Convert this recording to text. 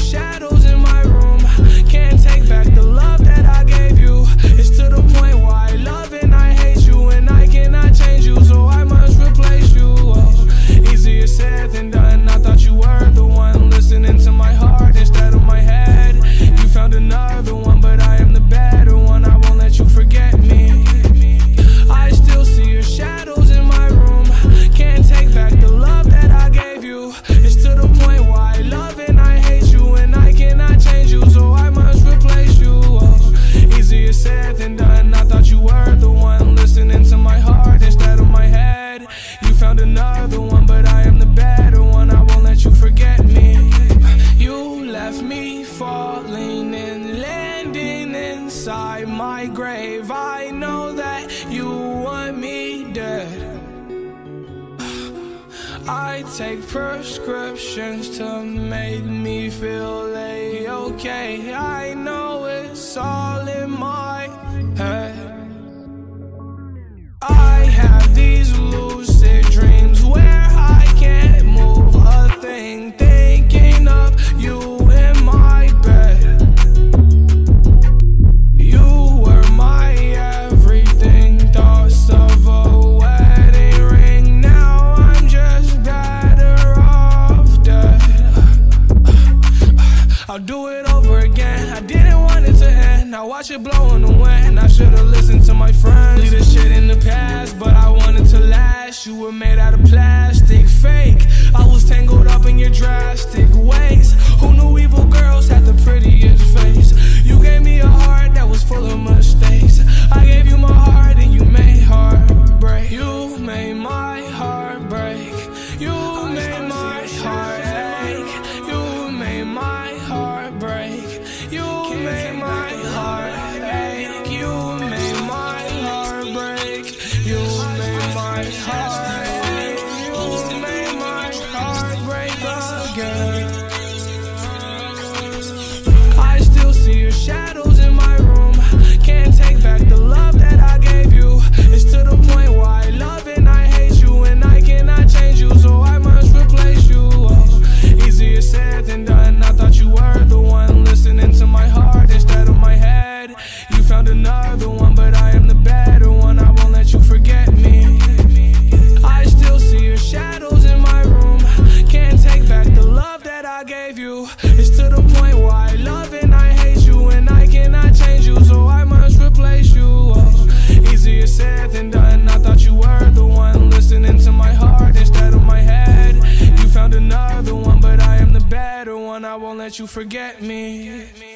shadows in my room. Can't take back the love. and done. I thought you were the one listening to my heart instead of my head. You found another one, but I am the better one. I won't let you forget me. You left me falling and landing inside my grave. I know that you want me dead. I take prescriptions to make me feel a okay. I know it's all in my watch it blow in the wind. I should've listened to my friends. Leave this shit in the past, but I wanted to last. You were made out of plastic. Fake. let you forget me. Forget me.